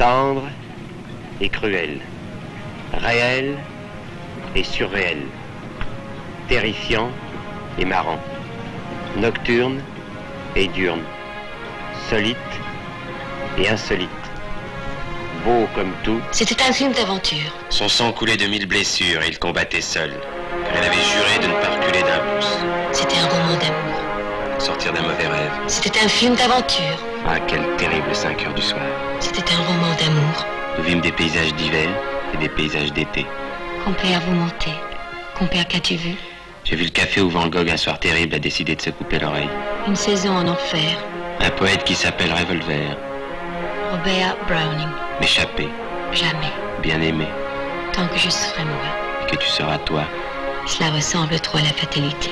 Tendre et cruel. Réel et surréel. Terrifiant et marrant. Nocturne et diurne. Solite et insolite. Beau comme tout. C'était un film d'aventure. Son sang coulait de mille blessures et il combattait seul, car il avait juré de ne pas reculer d'un mauvais. C'était un film d'aventure. Ah, quelle terrible 5 heures du soir. C'était un roman d'amour. Nous vîmes des paysages d'hiver et des paysages d'été. Compère, vous montez. Compère, qu'as-tu vu? J'ai vu le café où Van Gogh, un soir terrible, a décidé de se couper l'oreille. Une saison en enfer. Un poète qui s'appelle Revolver. Robert Browning. M'échapper, Jamais. bien aimé. Tant que je serai moi. Et que tu seras toi. Cela ressemble trop à la fatalité.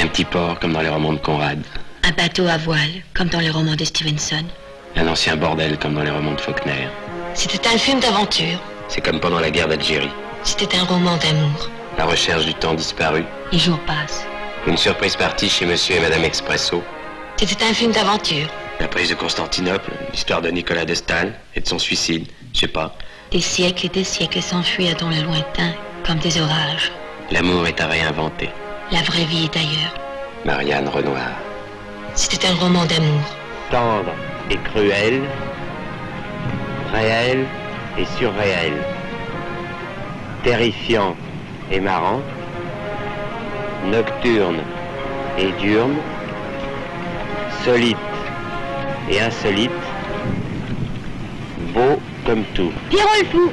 Un petit port comme dans les romans de Conrad. Un bateau à voile, comme dans les romans de Stevenson. Un ancien bordel comme dans les romans de Faulkner. C'était un film d'aventure. C'est comme pendant la guerre d'Algérie. C'était un roman d'amour. La recherche du temps disparu. Les jours passent. Une surprise partie chez monsieur et madame Expresso. C'était un film d'aventure. La prise de Constantinople, l'histoire de Nicolas de Staël et de son suicide. Je sais pas. Des siècles et des siècles s'enfuirent dans le lointain, comme des orages. L'amour est à réinventer. La vraie vie est ailleurs. Marianne Renoir. C'était un roman d'amour. Tendre et cruel. Réel et surréel. Terrifiant et marrant. Nocturne et diurne. Solide et insolite. Beau comme tout. Pierrot le fou